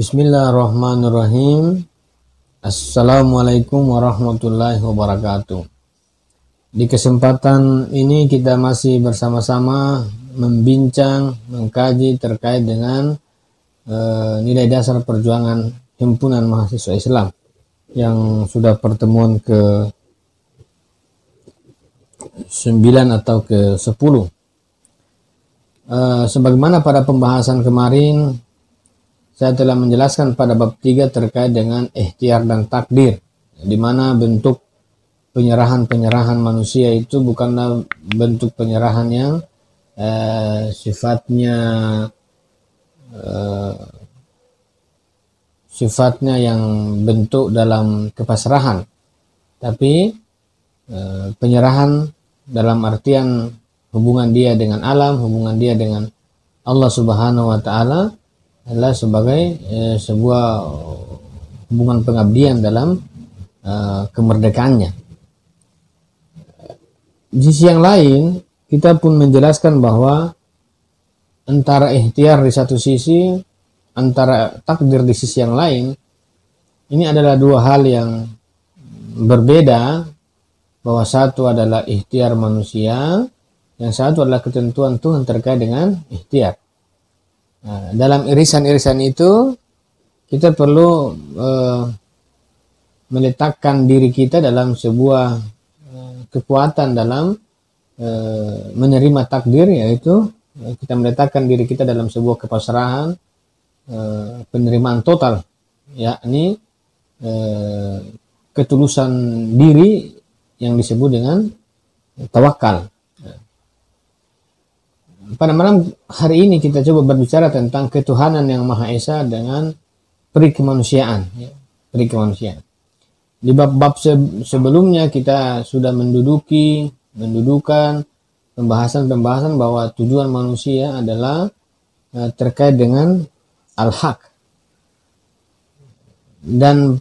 Bismillahirrahmanirrahim. Assalamualaikum warahmatullahi wabarakatuh. Di kesempatan ini kita masih bersama-sama membincang, mengkaji terkait dengan uh, nilai dasar perjuangan himpunan mahasiswa Islam yang sudah pertemuan ke 9 atau ke 10 uh, eh, sebagaimana pada pembahasan kemarin saya telah menjelaskan pada bab 3 terkait dengan ikhtiar dan takdir di mana bentuk penyerahan-penyerahan manusia itu bukanlah bentuk penyerahan yang uh, sifatnya uh, sifatnya yang bentuk dalam kepasrahan tapi Eh, penyerahan dalam artian hubungan dia dengan alam, hubungan dia dengan Allah Subhanahu wa taala adalah sebagai eh, sebuah hubungan pengabdian dalam uh, kemerdekaannya. Di sisi yang lain, kita pun menjelaskan bahwa antara ikhtiar di satu sisi, antara takdir di sisi yang lain, ini adalah dua hal yang berbeda bahwa satu adalah ikhtiar manusia, yang satu adalah ketentuan Tuhan terkait dengan ikhtiar. Nah, dalam irisan-irisan itu kita perlu uh, meletakkan diri kita dalam sebuah uh, kekuatan dalam uh, menerima takdir yaitu kita meletakkan diri kita dalam sebuah kepasrahan penerimaan total yakni ketulusan diri yang disebut dengan tawakal. Pada malam hari ini kita coba berbicara tentang ketuhanan yang Maha Esa dengan peri kemanusiaan. Ya, peri kemanusiaan. Di bab-bab sebelumnya kita sudah menduduki, mendudukan pembahasan-pembahasan bahwa tujuan manusia adalah uh, terkait dengan al-haq. Dan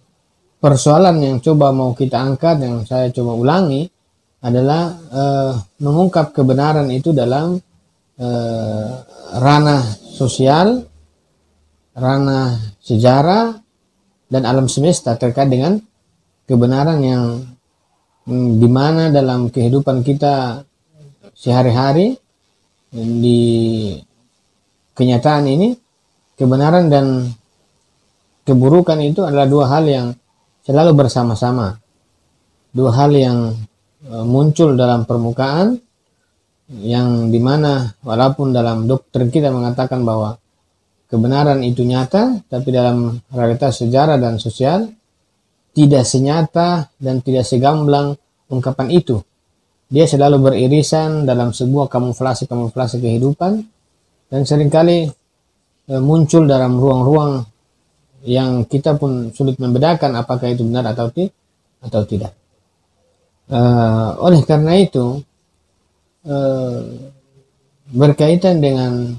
persoalan yang coba mau kita angkat yang saya coba ulangi adalah uh, mengungkap kebenaran itu dalam uh, ranah sosial, ranah sejarah dan alam semesta terkait dengan kebenaran yang hmm, di mana dalam kehidupan kita sehari-hari di kenyataan ini kebenaran dan keburukan itu adalah dua hal yang selalu bersama-sama. Dua hal yang e, muncul dalam permukaan yang di mana walaupun dalam doktrin kita mengatakan bahwa kebenaran itu nyata, tapi dalam realitas sejarah dan sosial tidak senyata dan tidak segamblang ungkapan itu. Dia selalu beririsan dalam sebuah kamuflase-kamuflase kehidupan dan sering kali e, muncul dalam ruang-ruang yang kita pun sulit membedakan apakah itu benar atau, ti atau tidak. Uh, oleh karena itu, uh, berkaitan dengan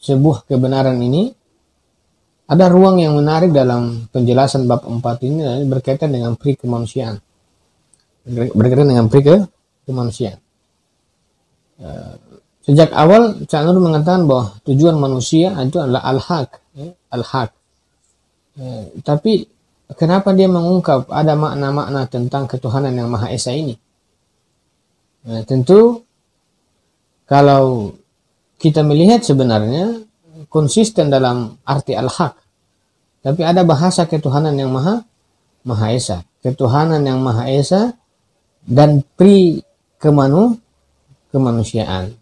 sebuah kebenaran ini, ada ruang yang menarik dalam penjelasan bab 4 ini berkaitan dengan pri kemanusiaan. Berkaitan dengan pri ke kemanusiaan. Uh, sejak awal Cak Nur mengatakan bahwa tujuan manusia itu adalah al-haq, ya, al-haq Eh, tapi kenapa dia mengungkap ada makna-makna tentang ketuhanan yang Maha Esa ini? Nah, tentu kalau kita melihat sebenarnya konsisten dalam arti al-haq. Tapi ada bahasa ketuhanan yang Maha Maha Esa. Ketuhanan yang Maha Esa dan pri kemanu kemanusiaan.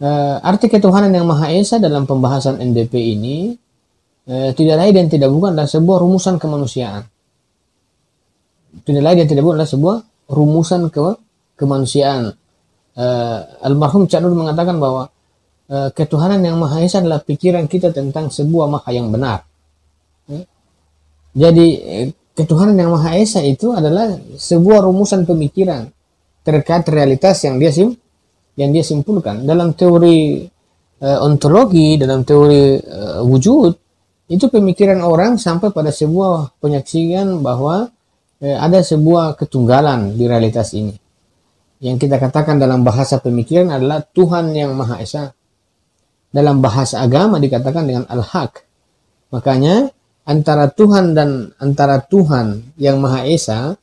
Uh, arti ketuhanan yang Maha Esa dalam pembahasan NDP ini eh, tidak lain dan tidak bukan adalah sebuah rumusan kemanusiaan. Tidak lain dan tidak bukan adalah sebuah rumusan ke kemanusiaan. Eh, Almarhum Cak Nur mengatakan bahwa eh, ketuhanan yang Maha Esa adalah pikiran kita tentang sebuah maha yang benar. Eh? Jadi eh, ketuhanan yang Maha Esa itu adalah sebuah rumusan pemikiran terkait realitas yang dia sim yang dia simpulkan dalam teori uh, ontologi dalam teori uh, wujud itu pemikiran orang sampai pada sebuah penyaksian bahwa eh, ada sebuah ketunggalan di realitas ini. Yang kita katakan dalam bahasa pemikiran adalah Tuhan yang Maha Esa. Dalam bahasa agama dikatakan dengan al-haq. Makanya antara Tuhan dan antara Tuhan yang Maha Esa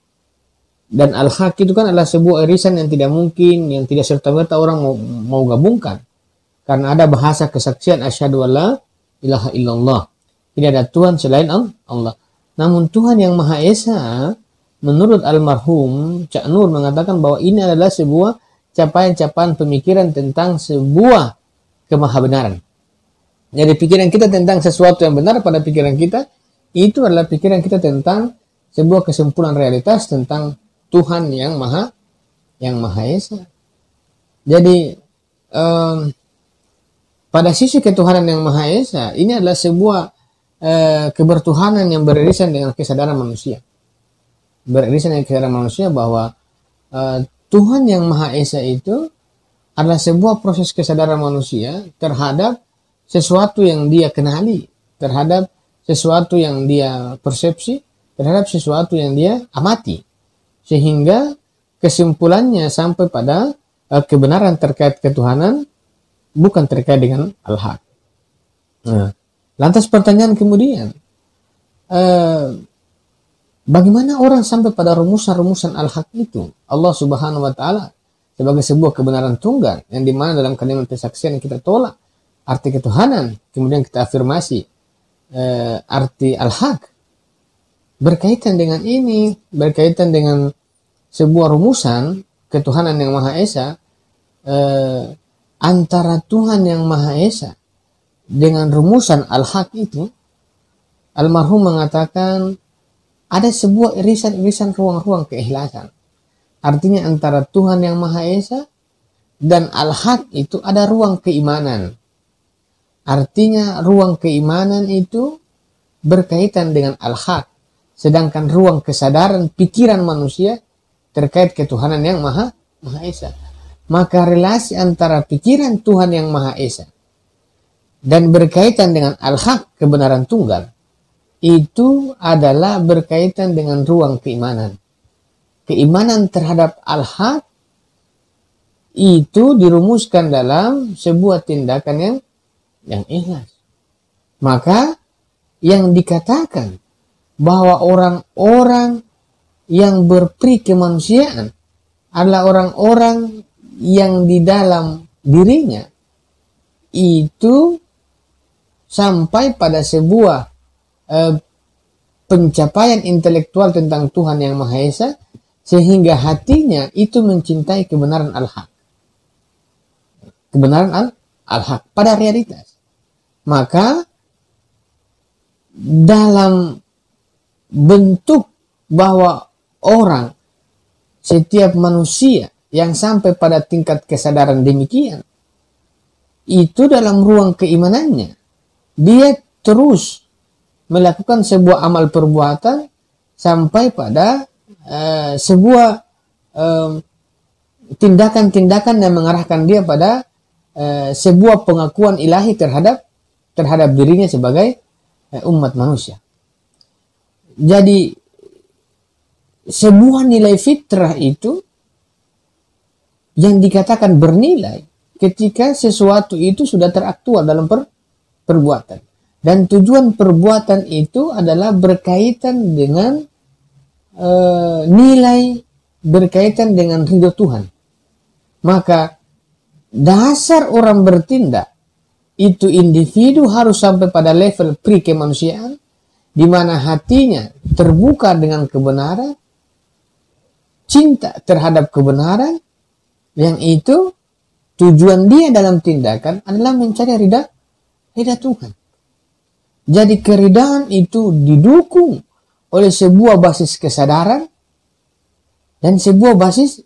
dan Al-Haq itu kan adalah sebuah irisan yang tidak mungkin, yang tidak serta-merta orang mau, mau gabungkan. Karena ada bahasa kesaksian asyhadu alla ilaha illallah. Tidak ada Tuhan selain Allah. Namun Tuhan yang Maha Esa menurut almarhum Cak Nur mengatakan bahwa ini adalah sebuah capaian-capaian pemikiran tentang sebuah kemahabenaran. Jadi pikiran kita tentang sesuatu yang benar pada pikiran kita itu adalah pikiran kita tentang sebuah kesimpulan realitas tentang Tuhan yang Maha yang Maha Esa. Jadi um, pada sisi ketuhanan yang Maha Esa, ini adalah sebuah uh, kebertuhanan yang beririsan dengan kesadaran manusia. Beririsan dengan kesadaran manusia bahwa uh, Tuhan yang Maha Esa itu adalah sebuah proses kesadaran manusia terhadap sesuatu yang dia kenali, terhadap sesuatu yang dia persepsi, terhadap sesuatu yang dia amati. Sehingga kesimpulannya sampai pada uh, kebenaran terkait ketuhanan bukan terkait dengan al-haq. Nah, lantas pertanyaan kemudian, eh, bagaimana orang sampai pada rumusan-rumusan al-haq itu? Allah Subhanahu Wa Taala sebagai sebuah kebenaran tunggal yang di mana dalam kalimat kesaksian kita tolak arti ketuhanan, kemudian kita afirmasi eh, arti al-haq berkaitan dengan ini, berkaitan dengan sebuah rumusan ketuhanan yang maha esa. Eh, antara Tuhan yang Maha Esa dengan rumusan al-haq itu, almarhum mengatakan ada sebuah irisan-irisan ruang-ruang keikhlasan. Artinya antara Tuhan yang Maha Esa dan al-haq itu ada ruang keimanan. Artinya ruang keimanan itu berkaitan dengan al-haq. Sedangkan ruang kesadaran pikiran manusia terkait ketuhanan yang Maha Maha Esa maka relasi antara pikiran Tuhan yang Maha Esa dan berkaitan dengan al-haq kebenaran tunggal itu adalah berkaitan dengan ruang keimanan. Keimanan terhadap al-haq itu dirumuskan dalam sebuah tindakan yang yang ikhlas. Maka yang dikatakan bahwa orang-orang yang berperi kemanusiaan adalah orang-orang yang di dalam dirinya itu sampai pada sebuah eh, pencapaian intelektual tentang Tuhan yang Maha Esa sehingga hatinya itu mencintai kebenaran al-haq. Kebenaran al al-haq pada realitas. Maka dalam bentuk bahwa orang setiap manusia yang sampai pada tingkat kesadaran demikian, itu dalam ruang keimanannya, dia terus melakukan sebuah amal perbuatan sampai pada uh, sebuah tindakan-tindakan uh, yang mengarahkan dia pada uh, sebuah pengakuan ilahi terhadap terhadap dirinya sebagai uh, umat manusia. Jadi sebuah nilai fitrah itu yang dikatakan bernilai ketika sesuatu itu sudah teraktual dalam per, perbuatan. Dan tujuan perbuatan itu adalah berkaitan dengan e, nilai, berkaitan dengan ridho Tuhan. Maka dasar orang bertindak itu individu harus sampai pada level pri kemanusiaan di mana hatinya terbuka dengan kebenaran, cinta terhadap kebenaran, yang itu tujuan dia dalam tindakan adalah mencari ridha ridha Tuhan. Jadi keridaan itu didukung oleh sebuah basis kesadaran dan sebuah basis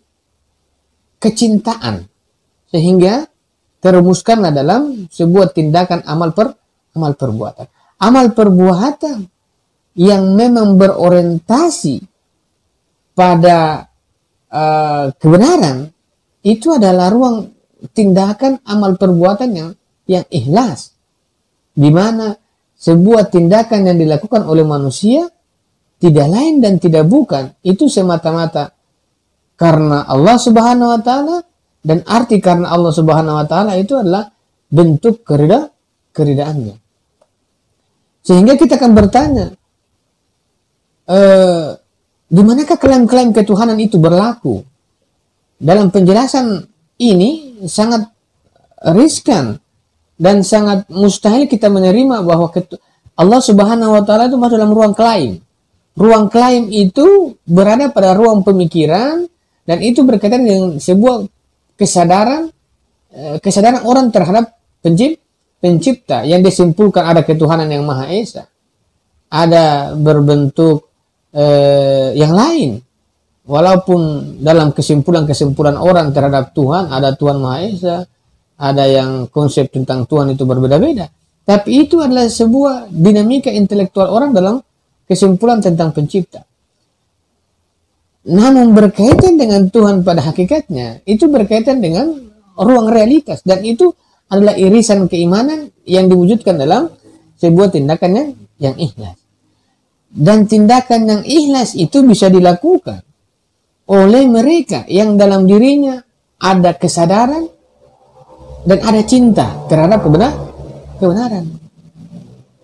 kecintaan sehingga terumuskanlah dalam sebuah tindakan amal per amal perbuatan. Amal perbuatan yang memang berorientasi pada uh, kebenaran itu adalah ruang tindakan amal perbuatan yang yang ikhlas di mana sebuah tindakan yang dilakukan oleh manusia tidak lain dan tidak bukan itu semata-mata karena Allah Subhanahu wa taala dan arti karena Allah Subhanahu wa taala itu adalah bentuk kerida keridaannya. Sehingga kita akan bertanya, e, di manakah klaim-klaim ketuhanan itu berlaku? Dalam penjelasan ini sangat riskan dan sangat mustahil kita menerima bahwa Allah Subhanahu wa taala itu masuk dalam ruang klaim. Ruang klaim itu berada pada ruang pemikiran dan itu berkaitan dengan sebuah kesadaran eh, kesadaran orang terhadap pencipta, pencipta yang disimpulkan ada ketuhanan yang maha esa. Ada berbentuk eh, yang lain. Walaupun dalam kesimpulan-kesimpulan orang terhadap Tuhan ada Tuhan Maha Esa, ada yang konsep tentang Tuhan itu berbeda-beda. Tapi itu adalah sebuah dinamika intelektual orang dalam kesimpulan tentang pencipta. Namun berkaitan dengan Tuhan pada hakikatnya, itu berkaitan dengan ruang realitas. Dan itu adalah irisan keimanan yang diwujudkan dalam sebuah tindakan yang, yang ikhlas. Dan tindakan yang ikhlas itu bisa dilakukan oleh mereka yang dalam dirinya ada kesadaran dan ada cinta terhadap kebenar kebenaran.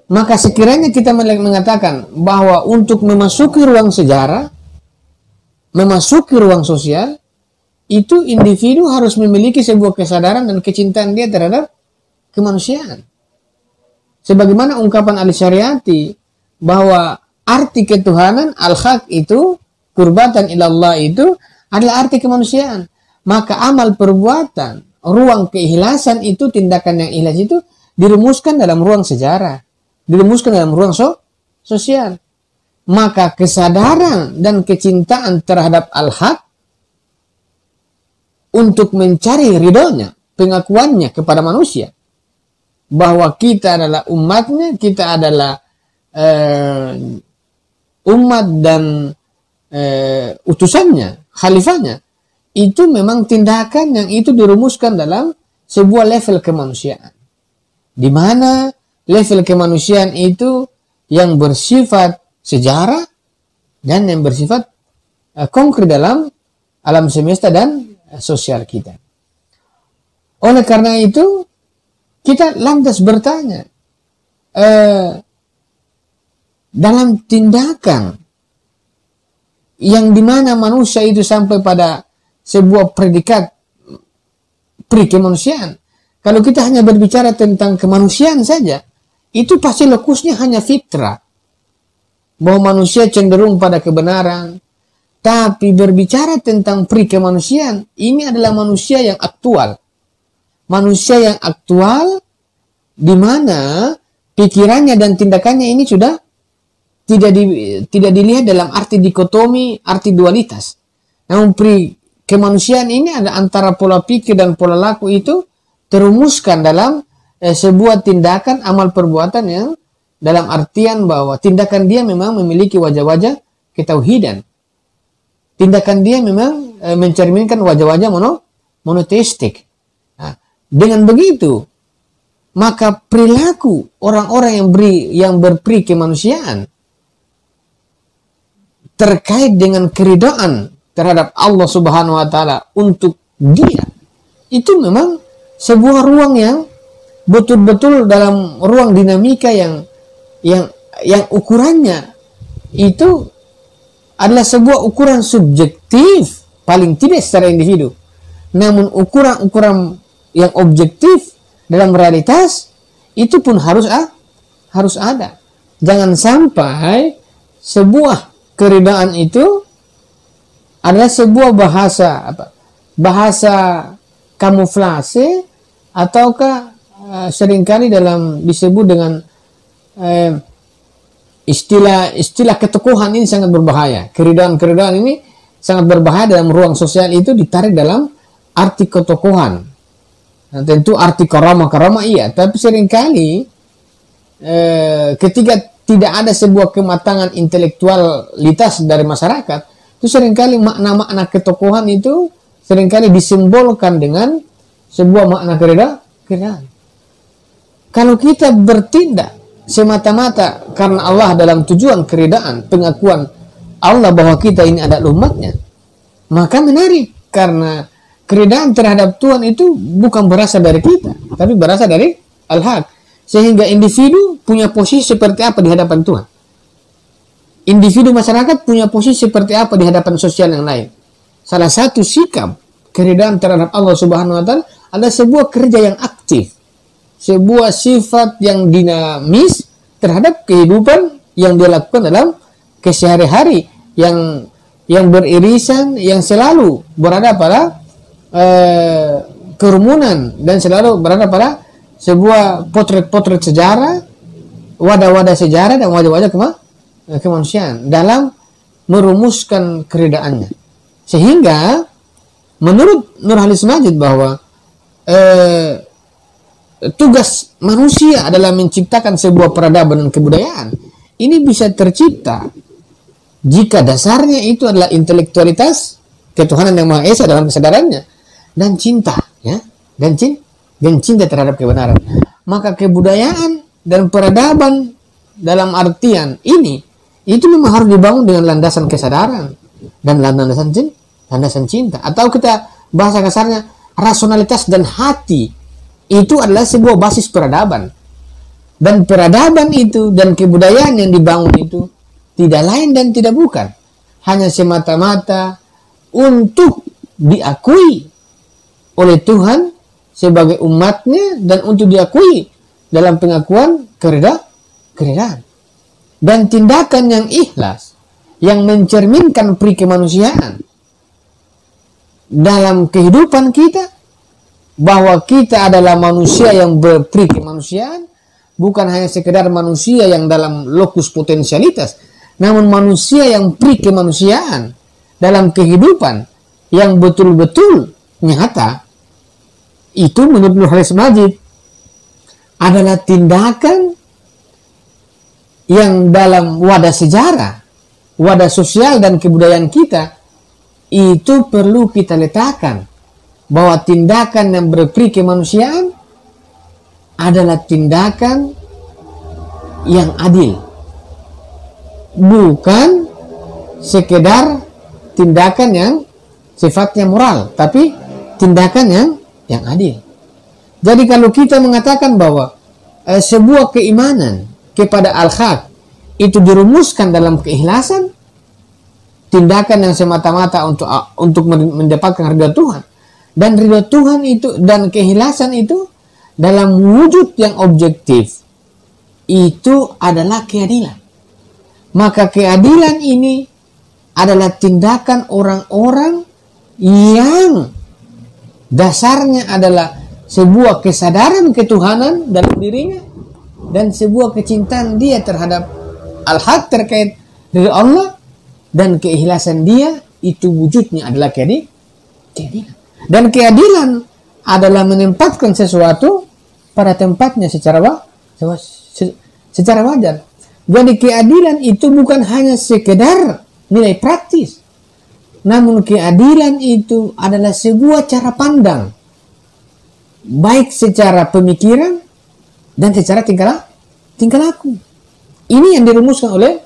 Maka sekiranya kita mengatakan bahwa untuk memasuki ruang sejarah, memasuki ruang sosial, itu individu harus memiliki sebuah kesadaran dan kecintaan dia terhadap kemanusiaan. Sebagaimana ungkapan Ali Syariati bahwa arti ketuhanan al-haq itu kurbatan ilallah itu adalah arti kemanusiaan. Maka amal perbuatan, ruang keikhlasan itu, tindakan yang ikhlas itu dirumuskan dalam ruang sejarah, dirumuskan dalam ruang so sosial. Maka kesadaran dan kecintaan terhadap al-haq untuk mencari ridhonya, pengakuannya kepada manusia. Bahwa kita adalah umatnya, kita adalah uh, umat dan uh, utusannya, khalifahnya, itu memang tindakan yang itu dirumuskan dalam sebuah level kemanusiaan. Di mana level kemanusiaan itu yang bersifat sejarah dan yang bersifat uh, konkret dalam alam semesta dan uh, sosial kita. Oleh karena itu, kita lantas bertanya, uh, dalam tindakan yang di mana manusia itu sampai pada sebuah predikat pri kemanusiaan, kalau kita hanya berbicara tentang kemanusiaan saja, itu pasti lokusnya hanya fitrah. Bahwa manusia cenderung pada kebenaran. Tapi berbicara tentang pri kemanusiaan, ini adalah manusia yang aktual. Manusia yang aktual di mana pikirannya dan tindakannya ini sudah tidak di, tidak dilihat dalam arti dikotomi, arti dualitas. Namun pri kemanusiaan ini ada antara pola pikir dan pola laku itu terumuskan dalam eh, sebuah tindakan amal perbuatan yang dalam artian bahwa tindakan dia memang memiliki wajah-wajah ketauhidan. Tindakan dia memang eh, mencerminkan wajah-wajah mono, monoteistik. Nah, dengan begitu, maka perilaku orang-orang yang beri yang berperi kemanusiaan terkait dengan keridaan terhadap Allah Subhanahu wa taala untuk dia. Itu memang sebuah ruang yang betul-betul dalam ruang dinamika yang yang yang ukurannya itu adalah sebuah ukuran subjektif paling tidak secara individu. Namun ukuran-ukuran yang objektif dalam realitas itu pun harus ah, harus ada. Jangan sampai sebuah keridaan itu adalah sebuah bahasa apa bahasa kamuflase ataukah uh, sering kali dalam disebut dengan uh, istilah istilah keteguhan ini sangat berbahaya. Keridaan-keridaan ini sangat berbahaya dalam ruang sosial itu ditarik dalam arti ketokohan. Nah, tentu arti karama-karama iya, tapi sering kali eh, ketika tidak ada sebuah kematangan intelektualitas dari masyarakat, itu sering kali makna-makna ketokohan itu sering kali disimbolkan dengan sebuah makna keridaan. Kalau kita bertindak semata-mata karena Allah dalam tujuan keridaan, pengakuan Allah bahwa kita ini adalah umatnya, maka menarik karena keridaan terhadap Tuhan itu bukan berasal dari kita, tapi berasal dari Al-Haq. sehingga individu punya posisi seperti apa di hadapan Tuhan. Individu masyarakat punya posisi seperti apa di hadapan sosial yang lain. Salah satu sikap keridaan terhadap Allah Subhanahu wa taala adalah sebuah kerja yang aktif. Sebuah sifat yang dinamis terhadap kehidupan yang dia lakukan dalam kesehari-hari yang yang beririsan yang selalu berada pada eh, kerumunan dan selalu berada pada sebuah potret-potret sejarah, wadah-wadah sejarah dan wadah-wadah kema kemanusiaan dalam merumuskan keredaannya. Sehingga menurut Nurhalis Majid bahwa eh, tugas manusia adalah menciptakan sebuah peradaban dan kebudayaan. Ini bisa tercipta jika dasarnya itu adalah intelektualitas ketuhanan yang Maha Esa dalam kesadarannya dan cinta, ya, dan cinta dan cinta terhadap kebenaran. Maka kebudayaan dan peradaban dalam artian ini itu memang harus dibangun dengan landasan kesadaran dan landasan cinta, landasan cinta. Atau kita bahasa kasarnya rasionalitas dan hati. Itu adalah sebuah basis peradaban. Dan peradaban itu dan kebudayaan yang dibangun itu tidak lain dan tidak bukan. Hanya semata-mata untuk diakui oleh Tuhan sebagai umatnya dan untuk diakui dalam pengakuan kereda keredaan dan tindakan yang ikhlas yang mencerminkan peri kemanusiaan dalam kehidupan kita bahwa kita adalah manusia yang berperi kemanusiaan bukan hanya sekedar manusia yang dalam lokus potensialitas namun manusia yang peri kemanusiaan dalam kehidupan yang betul-betul nyata itu menurut Nurhalis Majid adalah tindakan yang dalam wadah sejarah, wadah sosial dan kebudayaan kita itu perlu kita letakkan bahwa tindakan yang berperi kemanusiaan adalah tindakan yang adil. Bukan sekedar tindakan yang sifatnya moral, tapi tindakan yang yang adil. Jadi kalau kita mengatakan bahwa eh, sebuah keimanan kepada al-haq itu dirumuskan dalam keikhlasan, tindakan yang semata-mata untuk untuk mendapatkan ridha Tuhan dan ridha Tuhan itu dan keikhlasan itu dalam wujud yang objektif itu adalah keadilan. Maka keadilan ini adalah tindakan orang-orang yang dasarnya adalah sebuah kesadaran ketuhanan dalam dirinya dan sebuah kecintaan dia terhadap al-haq terkait dari Allah dan keikhlasan dia itu wujudnya adalah keadilan. Dan keadilan adalah menempatkan sesuatu pada tempatnya secara wa, secara wajar. Jadi keadilan itu bukan hanya sekedar nilai praktis, namun keadilan itu adalah sebuah cara pandang. Baik secara pemikiran dan secara tingkah, tingkah laku. Ini yang dirumuskan oleh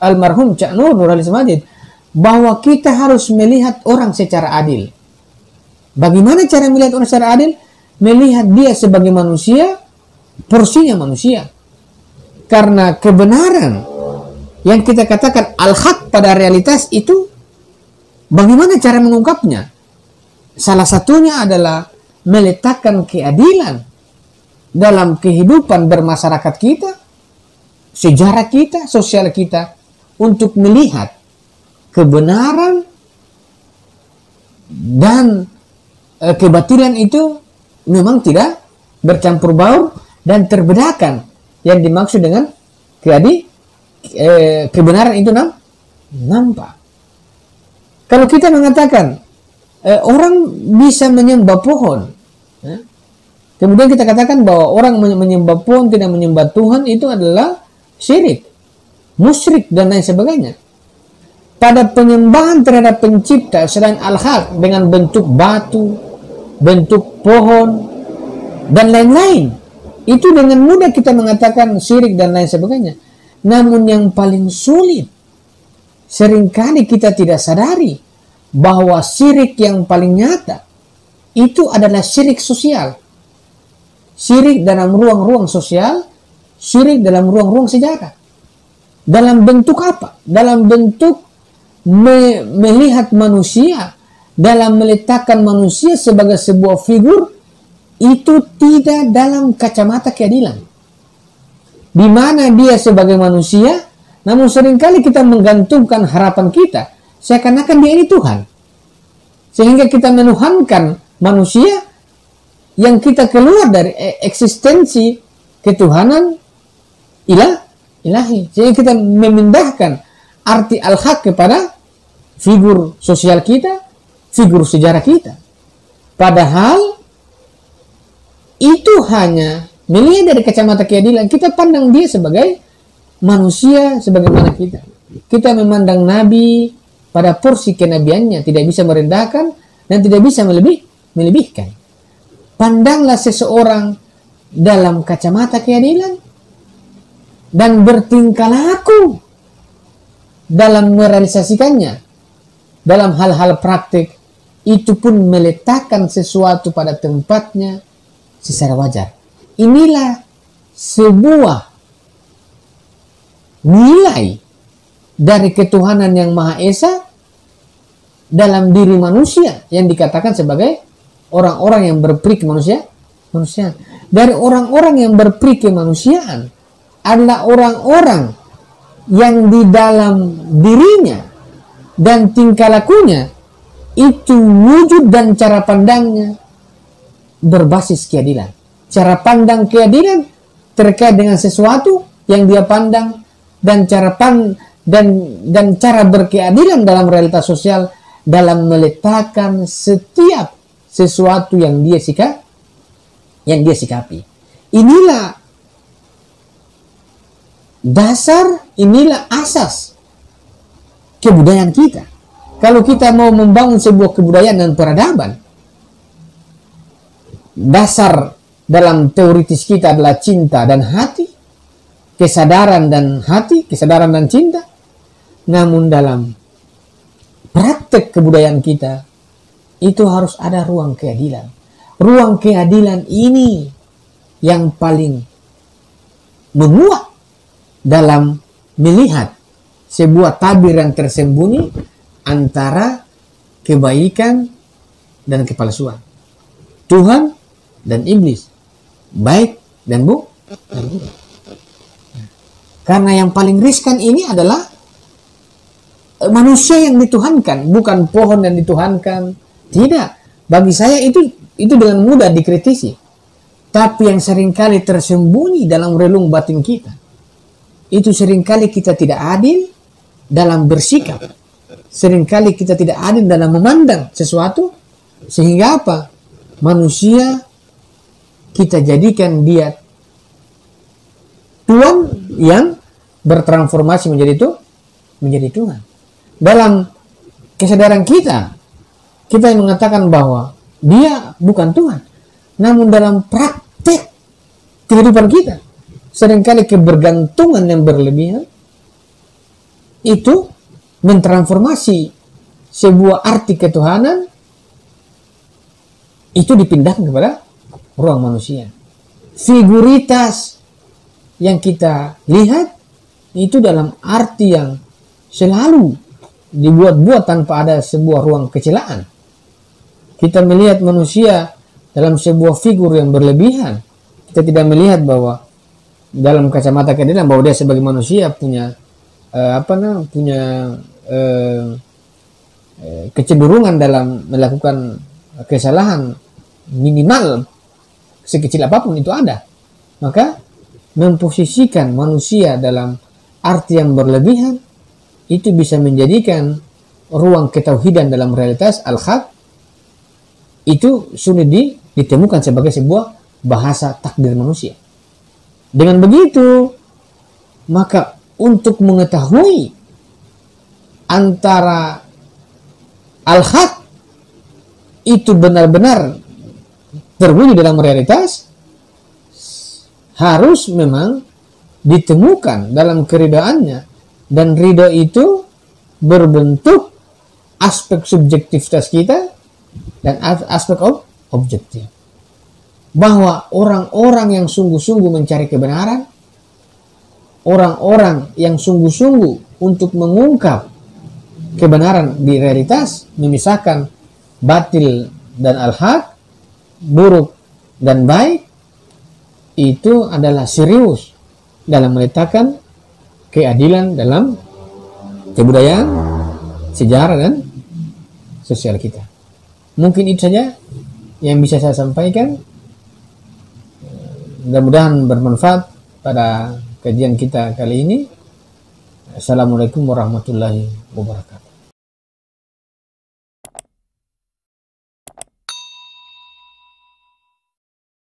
almarhum Cak Nur Nur Majid. Bahwa kita harus melihat orang secara adil. Bagaimana cara melihat orang secara adil? Melihat dia sebagai manusia, porsinya manusia. Karena kebenaran yang kita katakan al-haq pada realitas itu Bagaimana cara mengungkapnya? Salah satunya adalah meletakkan keadilan dalam kehidupan bermasyarakat kita, sejarah kita, sosial kita, untuk melihat kebenaran dan e, kebatilan itu memang tidak bercampur baur dan terbedakan. Yang dimaksud dengan keadi e, kebenaran itu nampak. Kalau kita mengatakan eh, orang bisa menyembah pohon, kemudian kita katakan bahwa orang menyembah pohon tidak menyembah Tuhan itu adalah syirik, musyrik dan lain sebagainya. Pada penyembahan terhadap pencipta selain al-haq dengan bentuk batu, bentuk pohon, dan lain-lain. Itu dengan mudah kita mengatakan syirik dan lain sebagainya. Namun yang paling sulit Seringkali kita tidak sadari bahwa syirik yang paling nyata itu adalah syirik sosial. Syirik dalam ruang-ruang sosial, syirik dalam ruang-ruang sejarah. Dalam bentuk apa? Dalam bentuk me melihat manusia, dalam meletakkan manusia sebagai sebuah figur itu tidak dalam kacamata keadilan. Di mana dia sebagai manusia, namun sering kali kita menggantungkan harapan kita seakan-akan dia ini Tuhan. Sehingga kita menuhankan manusia yang kita keluar dari e, eksistensi ketuhanan ilah ilahi. Sehingga kita memindahkan arti al-haq kepada figur sosial kita, figur sejarah kita. Padahal itu hanya melihat dari kacamata keadilan. Kita pandang dia sebagai manusia sebagaimana kita. Kita memandang Nabi pada porsi kenabiannya, tidak bisa merendahkan dan tidak bisa melebih, melebihkan. Pandanglah seseorang dalam kacamata keadilan dan bertingkah laku dalam merealisasikannya dalam hal-hal praktik itu pun meletakkan sesuatu pada tempatnya secara wajar. Inilah sebuah nilai dari ketuhanan yang Maha Esa dalam diri manusia yang dikatakan sebagai orang-orang yang berperi manusia manusia dari orang-orang yang berperi kemanusiaan adalah orang-orang yang di dalam dirinya dan tingkah lakunya itu wujud dan cara pandangnya berbasis keadilan. Cara pandang keadilan terkait dengan sesuatu yang dia pandang dan cara pan dan dan cara berkeadilan dalam realitas sosial dalam meletakkan setiap sesuatu yang dia sikap yang dia sikapi. Inilah dasar, inilah asas kebudayaan kita. Kalau kita mau membangun sebuah kebudayaan dan peradaban, dasar dalam teoritis kita adalah cinta dan hati, kesadaran dan hati, kesadaran dan cinta. Namun dalam praktek kebudayaan kita, itu harus ada ruang keadilan. Ruang keadilan ini yang paling menguat dalam melihat sebuah tabir yang tersembunyi antara kebaikan dan kepalsuan. Tuhan dan iblis. Baik dan bu. Karena yang paling riskan ini adalah eh, manusia yang dituhankan, bukan pohon yang dituhankan. Tidak. Bagi saya itu itu dengan mudah dikritisi. Tapi yang sering kali tersembunyi dalam relung batin kita. Itu sering kali kita tidak adil, dalam bersikap. Seringkali kita tidak adil dalam memandang sesuatu, sehingga apa? Manusia kita jadikan dia Tuhan yang bertransformasi menjadi itu menjadi Tuhan. Dalam kesadaran kita, kita yang mengatakan bahwa dia bukan Tuhan. Namun dalam praktek kehidupan kita, sering kali kebergantungan yang berlebihan itu mentransformasi sebuah arti ketuhanan itu dipindahkan kepada ruang manusia. Figuritas yang kita lihat itu dalam arti yang selalu dibuat-buat tanpa ada sebuah ruang kecelaan. Kita melihat manusia dalam sebuah figur yang berlebihan. Kita tidak melihat bahwa dalam kacamata keadilan bahwa dia sebagai manusia punya uh, apa namanya punya uh, kecenderungan dalam melakukan kesalahan minimal sekecil apa pun itu ada maka memposisikan manusia dalam arti yang berlebihan itu bisa menjadikan ruang ketauhidan dalam realitas al-haq itu sulit ditemukan sebagai sebuah bahasa takdir manusia. Dengan begitu, maka untuk mengetahui antara al-haq itu benar-benar terwujud dalam realitas harus memang ditemukan dalam keridaannya dan ridho itu berbentuk aspek subjektivitas kita dan aspek ob objektif. bahwa orang-orang yang sungguh-sungguh mencari kebenaran, orang-orang yang sungguh-sungguh untuk mengungkap kebenaran di realitas, memisahkan batil dan al-haq, buruk dan baik, itu adalah serius dalam meletakkan keadilan dalam kebudayaan, sejarah dan sosial kita. Mungkin itu saja yang bisa saya sampaikan. Mudah-mudahan bermanfaat pada kajian kita kali ini. Assalamualaikum warahmatullahi wabarakatuh.